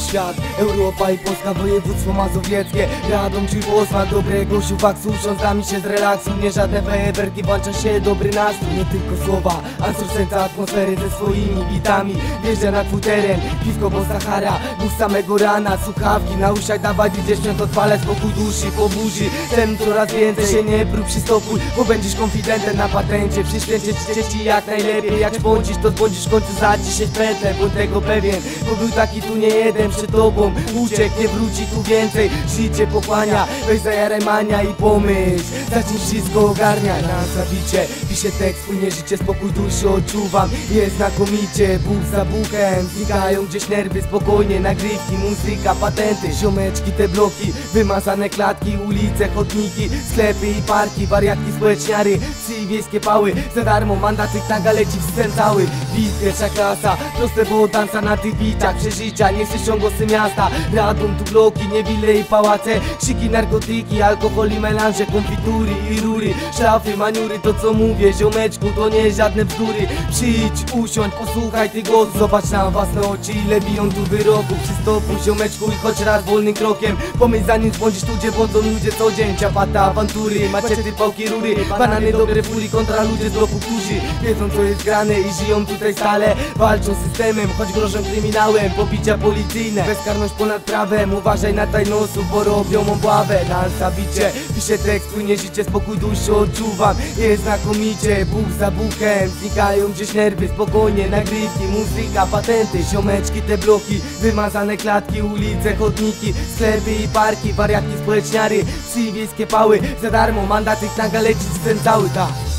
świat. Europa i Polska, województwo mazowieckie. Radą czy posmak dobrego siuwak Suszą z nami się z relaksu Nie żadne fejerwerki, włącza się dobry nastrój. Nie tylko słowa, a serca atmosfery ze swoimi bitami. Wjeżdża na twój teren, piwko bo Sahara. Bus samego rana, słuchawki na uszach Dawać idziesz świąt odpalę, spokój duszy po burzy Ten coraz więcej się nie prób przystopuj Bo będziesz konfidentem na patencie. Przyświęcić ci jak najlepiej. Jak bądźisz to zbądzisz w końcu za ci się Bądź tego pewien, bo był taki tu nie jeden przed tobą Uciekł, nie wróci tu więcej. Życie pochłania, weź za jaremania i pomyśl. Zacznij wszystko ogarniać Na zabicie, piszę tekst, płynie życie, spokój duszy odczuwam. Jest znakomicie, Bóg za buchem. Znikają gdzieś nerwy, spokojnie Nagrywki, muzyka, patenty Ziomeczki, te bloki, wymazane klatki Ulice, chodniki, sklepy i parki Wariatki, społeczniary, psy i wiejskie pały. Za darmo mandaty, taga leci w scen cały. Beat, pierwsza klasa, proste było dansa na tych biciach Przeżycia, nie słyszą głosy miasta. Radom, tu bloki, niewile i pałace. Krzyki, narkotyki, alkohol i melanże. Konfitury i rury, szafy, maniury. To co mówię, ziomeczku, to nie żadne bzdury. Przyjdź, usiądź, posłuchaj ty głosu Zobacz na własne oczy, ile biją tu wyroków Przystopuj, ziomeczku, i choć raz wolnym krokiem. Pomyśl zanim zbłądzisz tu, gdzie błądzą ludzie co dzień. Ciapata, awantury, maczety, pałki, rury. Banany, dobre fuli kontra ludzie z bloku, którzy Wiedzą co jest grane i żyją tutaj stale. Walczą systemem, choć grożą kryminałem. Pobicia policyjne, bezkarność ponad prawem Uważaj na tajnosów, bo robią obławę. Na zabicie, piszę tekst, płynie życie, spokój duszy odczuwam. Jest znakomicie, Bóg za buchem Znikają gdzieś nerwy, spokojnie, nagrywki, muzyka, patenty Ziomeczki, te bloki, wymazane klatki, ulice, chodniki Sklepy i parki, wariatki, społeczniary Psy i wiejskie pały, za darmo mandaty na galeci, cały, tak